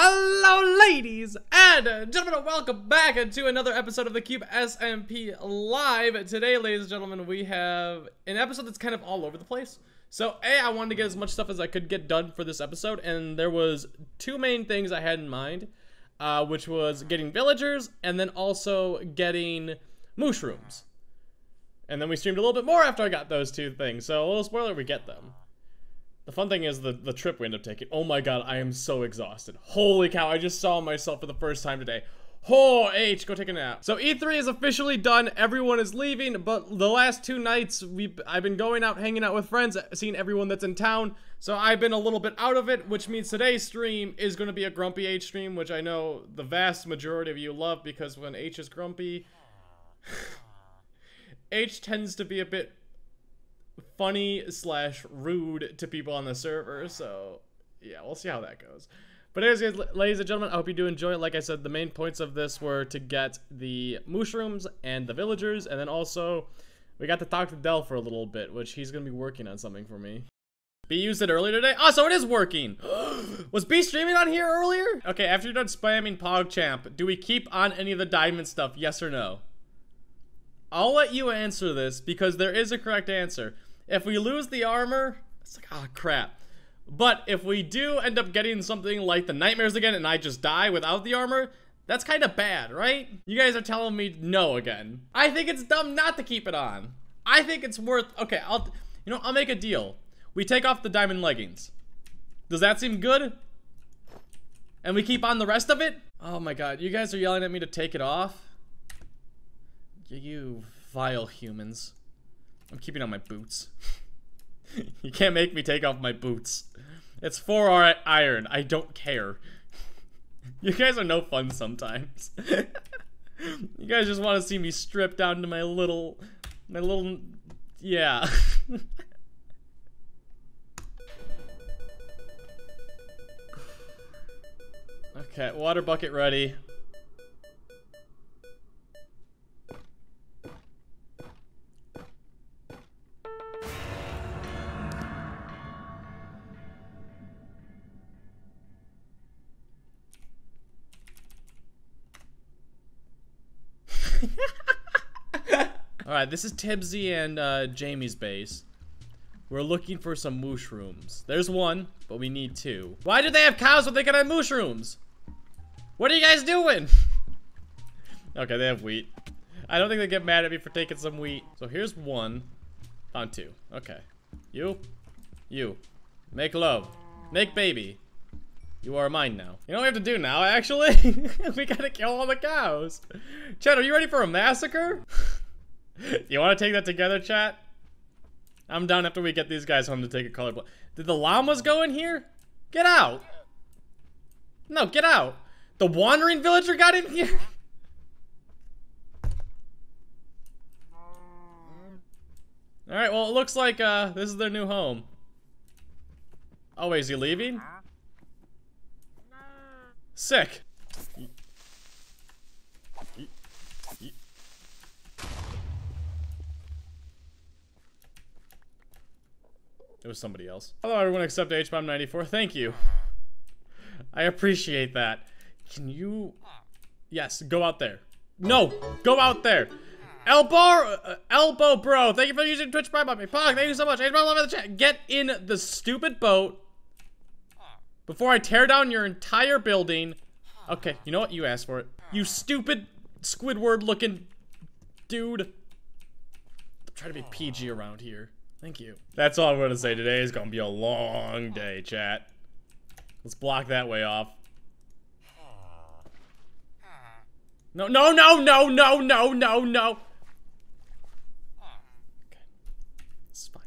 Hello, ladies and gentlemen, welcome back to another episode of the Cube SMP Live. Today, ladies and gentlemen, we have an episode that's kind of all over the place. So, A, I wanted to get as much stuff as I could get done for this episode, and there was two main things I had in mind, uh, which was getting villagers and then also getting mushrooms. And then we streamed a little bit more after I got those two things, so a little spoiler, we get them. The fun thing is the, the trip we end up taking. Oh my god, I am so exhausted. Holy cow, I just saw myself for the first time today. Oh, H, go take a nap. So E3 is officially done. Everyone is leaving, but the last two nights we I've been going out, hanging out with friends, seeing everyone that's in town. So I've been a little bit out of it, which means today's stream is going to be a grumpy H stream, which I know the vast majority of you love because when H is grumpy, H tends to be a bit funny slash rude to people on the server. So yeah, we'll see how that goes. But anyways, ladies and gentlemen, I hope you do enjoy it. Like I said, the main points of this were to get the mushrooms and the villagers, and then also we got to talk to Del for a little bit, which he's gonna be working on something for me. B used it earlier today. Oh, so it is working. Was B streaming on here earlier? Okay, after you're done spamming PogChamp, do we keep on any of the diamond stuff? Yes or no? I'll let you answer this because there is a correct answer. If we lose the armor, it's like, oh crap. But if we do end up getting something like the nightmares again and I just die without the armor, that's kind of bad, right? You guys are telling me no again. I think it's dumb not to keep it on. I think it's worth, okay, I'll, you know, I'll make a deal. We take off the diamond leggings. Does that seem good? And we keep on the rest of it? Oh my god, you guys are yelling at me to take it off? You vile humans. I'm keeping on my boots. you can't make me take off my boots. It's 4 iron. I don't care. You guys are no fun sometimes. you guys just want to see me stripped down to my little... My little... Yeah. okay, water bucket ready. Alright, this is Tibsy and uh, Jamie's base. We're looking for some mushrooms. There's one, but we need two. Why do they have cows when they can have mushrooms? What are you guys doing? okay, they have wheat. I don't think they get mad at me for taking some wheat. So here's one. Found two. Okay. You. You. Make love. Make baby. You are mine now. You know what we have to do now, actually? we gotta kill all the cows. Chad, are you ready for a massacre? you want to take that together, chat? I'm down after we get these guys home to take a color blood. Did the llamas go in here? Get out. No, get out. The wandering villager got in here? Alright, well, it looks like uh, this is their new home. Oh, wait, is he leaving? Sick. It was somebody else. Hello everyone except HBomb94. Thank you. I appreciate that. Can you... Yes, go out there. No! Go out there! Elbow, uh, elbow, bro. Thank you for using Twitch Prime on me. Pog, thank you so much. HBomb love in the chat. Get in the stupid boat before I tear down your entire building. Okay, you know what? You asked for it. You stupid Squidward looking dude. I'm trying to be PG around here. Thank you. That's all I'm gonna say. Today is gonna be a long day, chat. Let's block that way off. No, no, no, no, no, no, no, no. Okay. It's fine.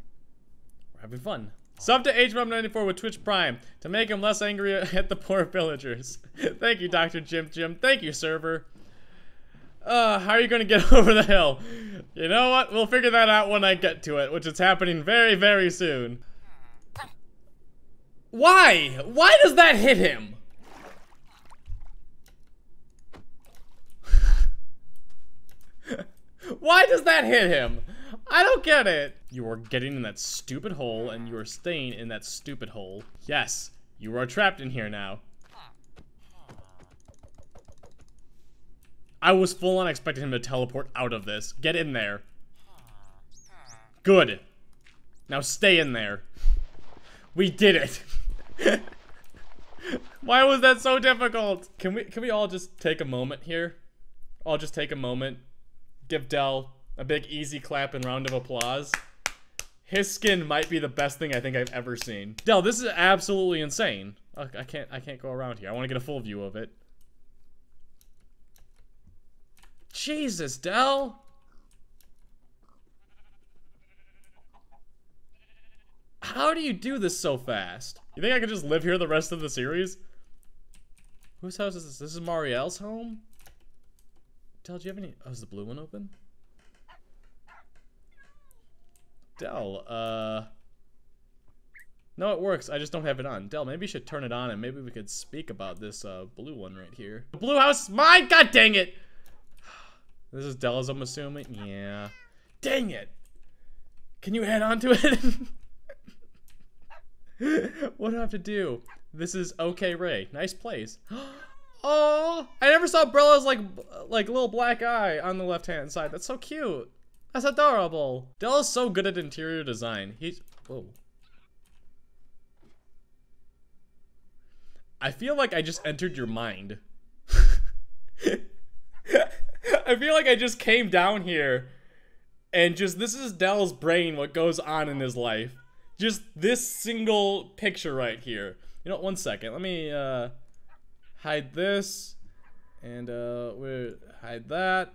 We're having fun. Sub to HBomb94 with Twitch Prime to make him less angry at the poor villagers. Thank you, Dr. Jim Jim. Thank you, server. Uh, how are you gonna get over the hill? You know what? We'll figure that out when I get to it, which is happening very, very soon. Why? Why does that hit him? Why does that hit him? I don't get it. You are getting in that stupid hole and you are staying in that stupid hole. Yes, you are trapped in here now. I was full on expecting him to teleport out of this. Get in there. Good. Now stay in there. We did it. Why was that so difficult? Can we can we all just take a moment here? I'll just take a moment. Give Del a big easy clap and round of applause. His skin might be the best thing I think I've ever seen. Del, this is absolutely insane. I can't I can't go around here. I want to get a full view of it. Jesus, Del. How do you do this so fast? You think I could just live here the rest of the series? Whose house is this? This is Mariel's home? Del, do you have any... Oh, is the blue one open? Del, uh... No, it works. I just don't have it on. Del, maybe you should turn it on and maybe we could speak about this uh, blue one right here. The blue house is mine! God dang it! This is Della's, I'm assuming? Yeah. Dang it! Can you head on to it? what do I have to do? This is OK Ray. Nice place. oh, I never saw Brella's like like little black eye on the left hand side. That's so cute. That's adorable. Della's so good at interior design. He's whoa. I feel like I just entered your mind. I feel like I just came down here and just this is Del's brain what goes on in his life. Just this single picture right here. You know, one second. Let me uh, hide this and uh, we hide that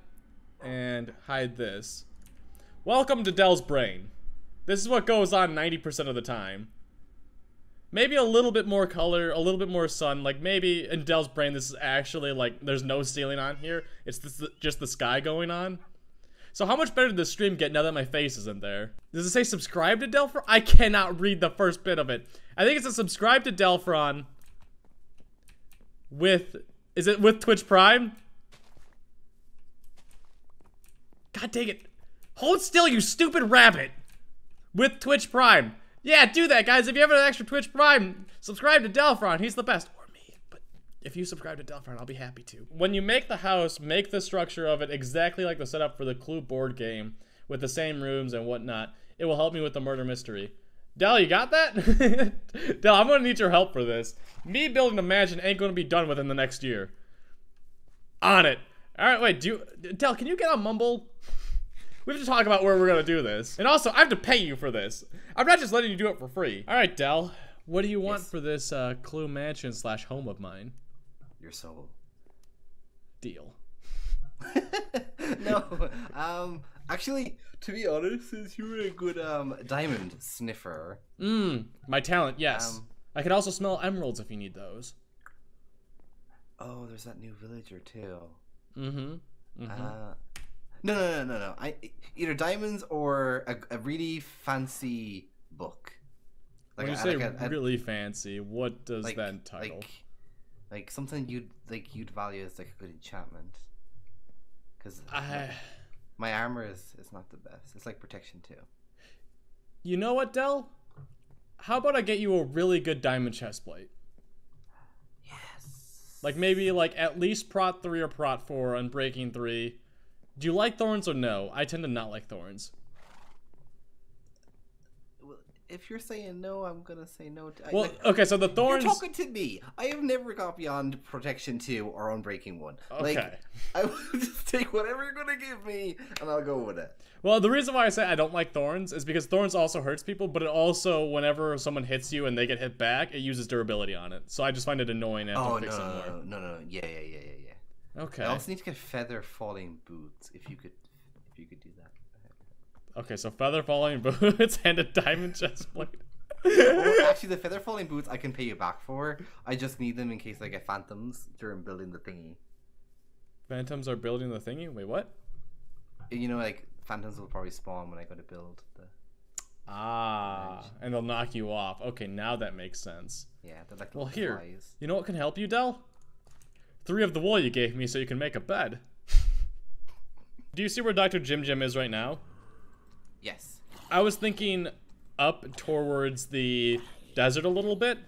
and hide this. Welcome to Del's brain. This is what goes on 90% of the time. Maybe a little bit more color, a little bit more sun. Like maybe in Del's brain, this is actually like there's no ceiling on here. It's just the sky going on. So how much better did the stream get now that my face isn't there? Does it say subscribe to Delphron? I cannot read the first bit of it. I think it's a subscribe to Delphron with, is it with Twitch Prime? God dang it. Hold still, you stupid rabbit. With Twitch Prime. Yeah, do that, guys. If you have an extra Twitch Prime, subscribe to Delphron. He's the best. Or me. But if you subscribe to Delphron, I'll be happy to. When you make the house, make the structure of it exactly like the setup for the Clue board game with the same rooms and whatnot. It will help me with the murder mystery. Del, you got that? Del, I'm gonna need your help for this. Me building a mansion ain't gonna be done within the next year. On it. Alright, wait, do you... Del, can you get on Mumble? We have to talk about where we're gonna do this. And also, I have to pay you for this. I'm not just letting you do it for free. All right, Del. What do you want yes. for this uh, Clue Mansion slash home of mine? Your soul. Deal. no, um, actually, to be honest, since you're a good um diamond sniffer. Mmm, my talent, yes. Um, I can also smell emeralds if you need those. Oh, there's that new villager too. Mm-hmm. mm-hmm. Uh, no, no, no, no, no. I either diamonds or a, a really fancy book. Like when you a, say like a, really fancy, what does like, that entitle? Like, like something you'd like you'd value as like a good enchantment. Because I... my armor is is not the best. It's like protection too. You know what, Del? How about I get you a really good diamond chestplate? Yes. Like maybe like at least prot three or prot four unbreaking three do you like thorns or no? I tend to not like thorns. If you're saying no, I'm gonna say no. To, well, like, okay, so the thorns. You're talking to me. I have never got beyond protection two or unbreaking one. Okay. Like, I will just take whatever you're gonna give me, and I'll go with it. Well, the reason why I say I don't like thorns is because thorns also hurts people, but it also, whenever someone hits you and they get hit back, it uses durability on it. So I just find it annoying. And oh no, no, no, no, no, yeah, yeah, yeah, yeah. Okay. I also need to get feather falling boots. If you could, if you could do that. Okay, so feather falling boots and a diamond chest plate. well, actually, the feather falling boots I can pay you back for. I just need them in case I get phantoms during building the thingy. Phantoms are building the thingy. Wait, what? You know, like phantoms will probably spawn when I go to build the. Ah, and they'll knock you off. Okay, now that makes sense. Yeah, they're like well here. Flies. You know what can help you, Del? Three of the wool you gave me so you can make a bed. Do you see where Dr. Jim Jim is right now? Yes. I was thinking up towards the desert a little bit.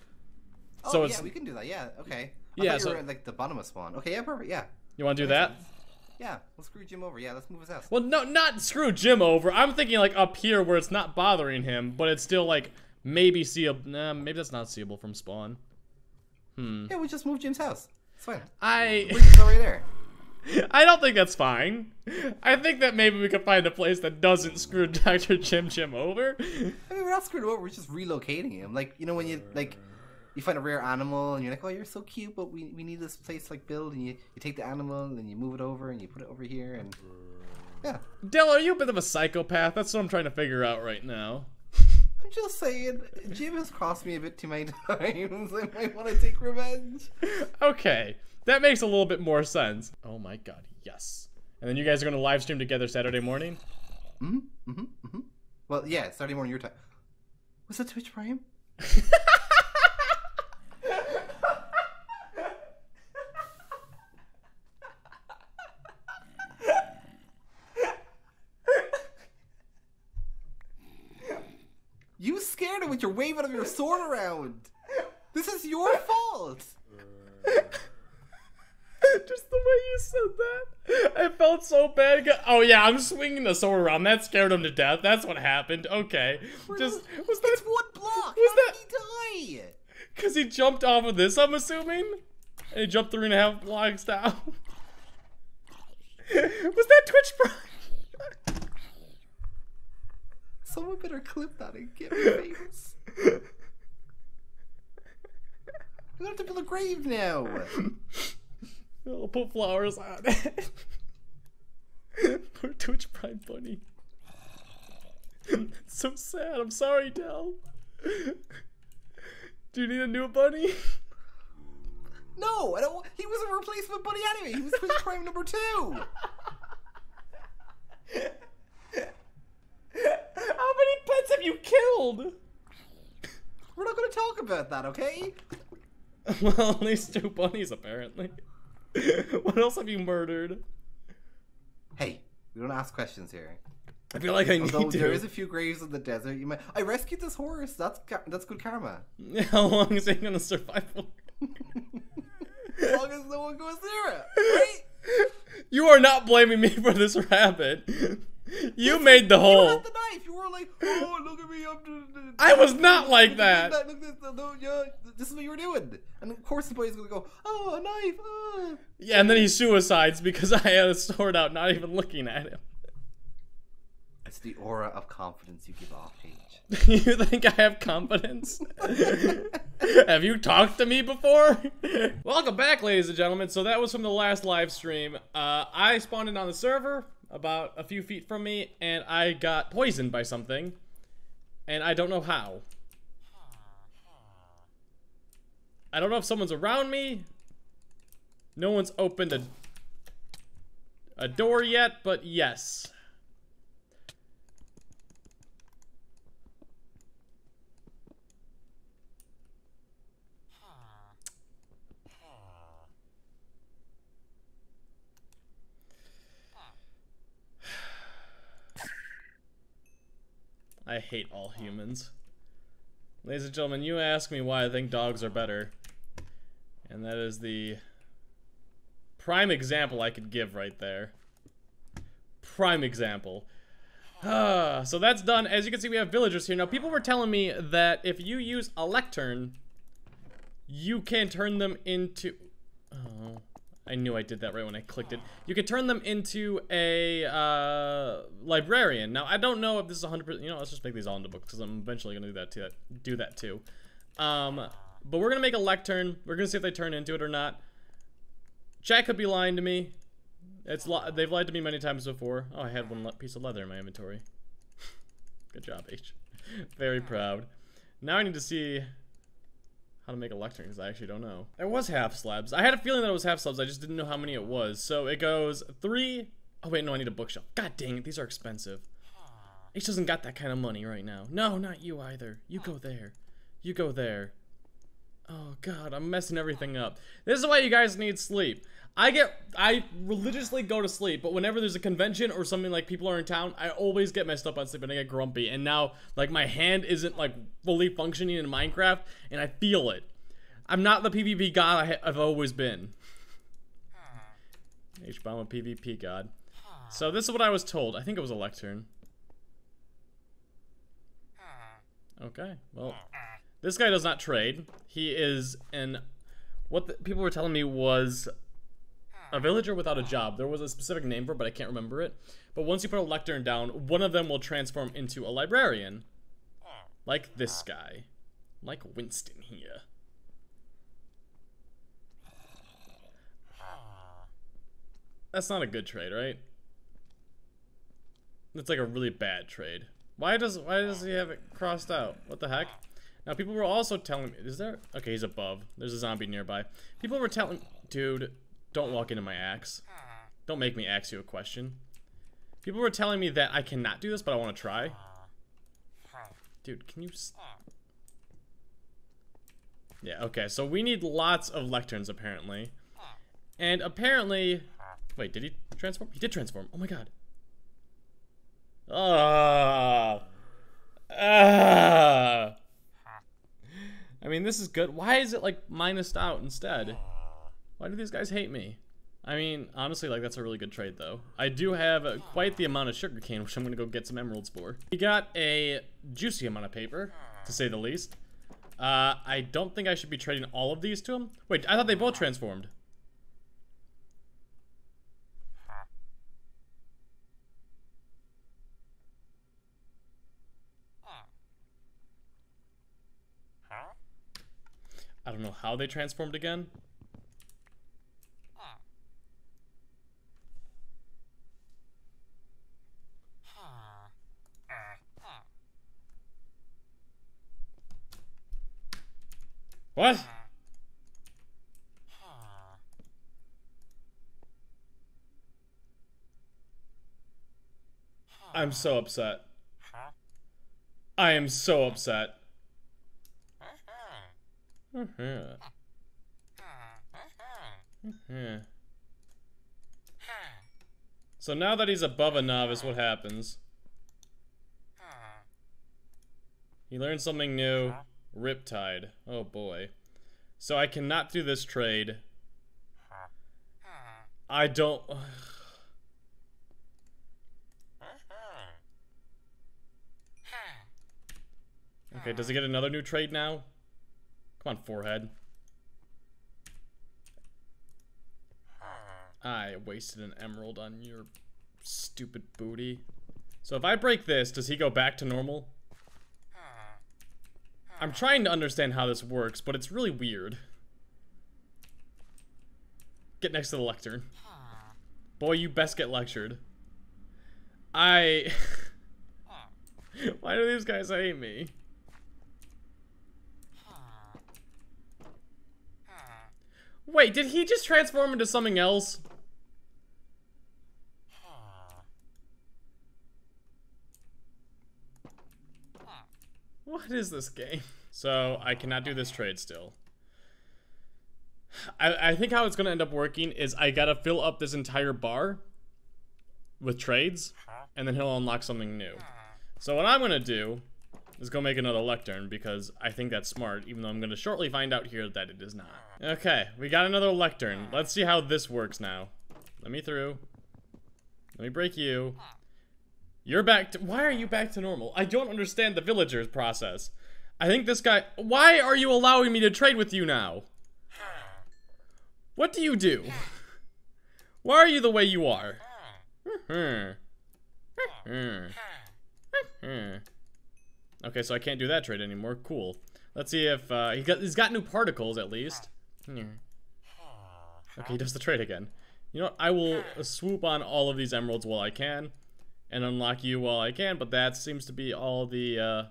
Oh, so yeah, we can do that. Yeah, okay. I yeah, so... at, like, the bottom of spawn. Okay, yeah, perfect, yeah. You want to do that? Yeah, let's screw Jim over. Yeah, let's move his house. Well, no, not screw Jim over. I'm thinking like up here where it's not bothering him, but it's still like maybe seeable. Nah, maybe that's not seeable from spawn. Hmm. Yeah, we just moved Jim's house. It's fine. I. It's already there. I don't think that's fine. I think that maybe we could find a place that doesn't screw Dr. Jim Jim over. I mean, we're not screwing over. We're just relocating him. Like you know when you like you find a rare animal and you're like, oh, you're so cute, but we, we need this place like build, and you, you take the animal and you move it over and you put it over here and yeah. Del, are you a bit of a psychopath? That's what I'm trying to figure out right now. I'm just saying, Jim has crossed me a bit too many times. I might want to take revenge. Okay, that makes a little bit more sense. Oh my god, yes. And then you guys are gonna live stream together Saturday morning. Mm-hmm. Mm-hmm. Mm-hmm. Well, yeah, Saturday morning your time. Was that Twitch Prime? With your waving of your sword around. This is your fault. Just the way you said that, I felt so bad. Oh yeah, I'm swinging the sword around. That scared him to death. That's what happened. Okay, just was that one block? Was How that did he die? Because he jumped off of this. I'm assuming. And he jumped three and a half blocks down. was that Twitch Prime? Someone better clip that and get me famous. We have to build a grave now. I'll put flowers on it. Poor Twitch Prime Bunny. So sad. I'm sorry, Del. Do you need a new bunny? No, I don't. He was a replacement bunny anyway. He was Twitch Prime number two. How pets have you killed? We're not going to talk about that, okay? well, at least two bunnies, apparently. what else have you murdered? Hey, we don't ask questions here. I feel like I Although need to. There is a few graves in the desert. You might. I rescued this horse. That's that's good karma. How long is it gonna survive for? as long as no one goes near it, right? You are not blaming me for this rabbit. You made the hole. You had the knife. You were like, "Oh, look at me! I'm." I was not like that. Look this, this is what you were doing, and of course the boy is gonna go, "Oh, a knife!" Oh. Yeah, and then he suicides because I had a sword out, not even looking at him. It's the aura of confidence you give off, Paige. you think I have confidence? have you talked to me before? Welcome back, ladies and gentlemen. So that was from the last live stream. Uh, I spawned in on the server about a few feet from me, and I got poisoned by something, and I don't know how. I don't know if someone's around me. No one's opened a, a door yet, but yes. I hate all humans. Ladies and gentlemen, you ask me why I think dogs are better. And that is the prime example I could give right there. Prime example. Ah, so that's done. As you can see, we have villagers here. Now, people were telling me that if you use a lectern, you can turn them into... I knew I did that right when I clicked it. You could turn them into a uh, librarian. Now, I don't know if this is 100%. You know, let's just make these all into books because I'm eventually going to do that too. Do that too. Um, but we're going to make a lectern. We're going to see if they turn into it or not. Chat could be lying to me. It's li They've lied to me many times before. Oh, I had one piece of leather in my inventory. Good job, H. Very proud. Now I need to see how to make a lectern because I actually don't know. It was half slabs. I had a feeling that it was half slabs. I just didn't know how many it was. So it goes three. Oh wait, no, I need a bookshelf. God dang it, these are expensive. H doesn't got that kind of money right now. No, not you either. You go there. You go there. Oh god, I'm messing everything up. This is why you guys need sleep. I get, I religiously go to sleep, but whenever there's a convention or something like people are in town, I always get messed up on sleep and I get grumpy. And now, like, my hand isn't, like, fully functioning in Minecraft, and I feel it. I'm not the PvP god I have always been. H-bomb a PvP god. So this is what I was told. I think it was a lectern. Okay, well, this guy does not trade. He is an, what the, people were telling me was a villager without a job. There was a specific name for it, but I can't remember it. But once you put a lectern down, one of them will transform into a librarian. Like this guy. Like Winston here. That's not a good trade, right? It's like a really bad trade. Why does why does he have it crossed out? What the heck? Now people were also telling me is there okay he's above. There's a zombie nearby. People were telling dude, don't walk into my axe. Don't make me ask you a question. People were telling me that I cannot do this, but I want to try. Dude, can you... yeah, okay, so we need lots of lecterns, apparently. And apparently... Wait, did he transform? He did transform. Oh my god. Ah. Ah. I mean, this is good. Why is it, like, minused out instead? Why do these guys hate me? I mean, honestly, like, that's a really good trade, though. I do have uh, quite the amount of sugarcane, which I'm gonna go get some emeralds for. We got a juicy amount of paper, to say the least. Uh, I don't think I should be trading all of these to him. Wait, I thought they both transformed. I don't know how they transformed again. What? I'm so upset. I am so upset. Mm-hmm. Mm-hmm. So now that he's above a novice, what happens? He learns something new. Riptide. Oh boy. So I cannot do this trade. I don't... Okay, does he get another new trade now? Come on, forehead. I wasted an emerald on your stupid booty. So if I break this, does he go back to normal? I'm trying to understand how this works, but it's really weird. Get next to the lectern. Boy, you best get lectured. I... Why do these guys hate me? Wait, did he just transform into something else? What is this game? So, I cannot do this trade still. I, I think how it's going to end up working is I got to fill up this entire bar with trades, and then he'll unlock something new. So what I'm going to do is go make another lectern because I think that's smart, even though I'm going to shortly find out here that it is not. Okay, we got another lectern. Let's see how this works now. Let me through. Let me break you. You're back to- Why are you back to normal? I don't understand the villagers process. I think this guy- Why are you allowing me to trade with you now? What do you do? Why are you the way you are? okay, so I can't do that trade anymore. Cool. Let's see if, uh, he got, he's got new particles at least. Okay, he does the trade again. You know what? I will swoop on all of these emeralds while I can and unlock you while I can, but that seems to be all the uh,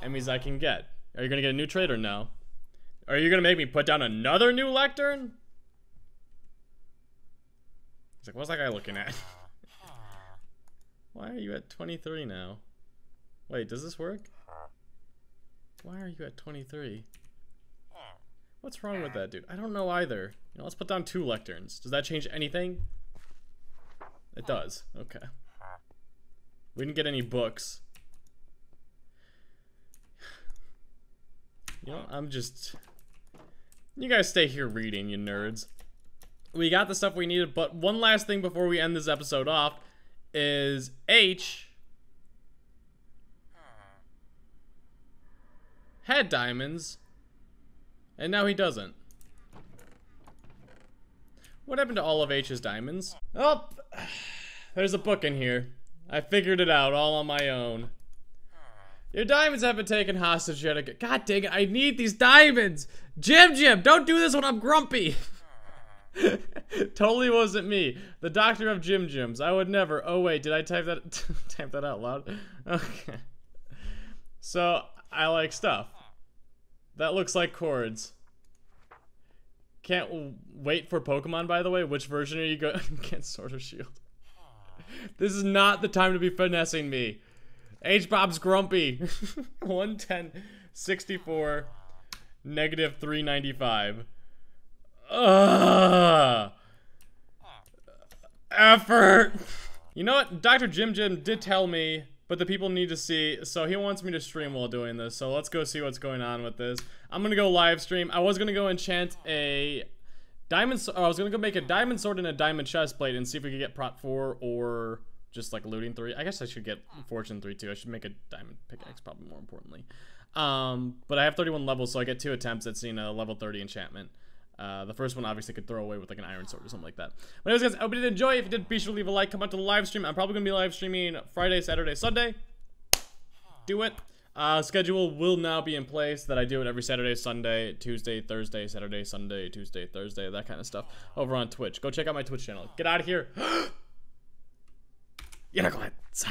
enemies I can get. Are you gonna get a new trade or no? Are you gonna make me put down another new lectern? He's like, what's that guy looking at? Why are you at 23 now? Wait, does this work? Why are you at 23? What's wrong with that, dude? I don't know either. You know, let's put down two lecterns. Does that change anything? It does. Okay. We didn't get any books. You know, I'm just... You guys stay here reading, you nerds. we got the stuff we needed. But one last thing before we end this episode off is H had diamonds, and now he doesn't. What happened to all of H's diamonds? Oh, there's a book in here. I figured it out all on my own. Your diamonds have been taken hostage yet again. God dang it, I need these diamonds! Jim Jim, don't do this when I'm grumpy! totally wasn't me. The doctor of Jim Jims. I would never. Oh wait, did I type that type that out loud? Okay. So I like stuff. That looks like chords. Can't wait for Pokemon, by the way. Which version are you going Get Sword or Shield. This is not the time to be finessing me. H Bomb's grumpy. 110, 64, negative 395. Ugh. Effort. You know what? Dr. Jim Jim did tell me but the people need to see. So he wants me to stream while doing this. So let's go see what's going on with this. I'm gonna go live stream. I was gonna go enchant a diamond. I was gonna go make a diamond sword and a diamond chest plate and see if we could get prot four or just like looting three. I guess I should get fortune three too. I should make a diamond pickaxe probably more importantly. Um, but I have 31 levels, so I get two attempts at seeing a level 30 enchantment. Uh, the first one obviously could throw away with like an iron sword or something like that. But anyways, guys, I hope you did enjoy. If you did, be sure to leave a like, come out to the live stream. I'm probably gonna be live streaming Friday, Saturday, Sunday. Do it. Uh, schedule will now be in place that I do it every Saturday, Sunday, Tuesday, Thursday, Saturday, Sunday, Tuesday, Thursday, that kind of stuff over on Twitch. Go check out my Twitch channel. Get out of here. Unicorns.